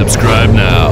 Subscribe now.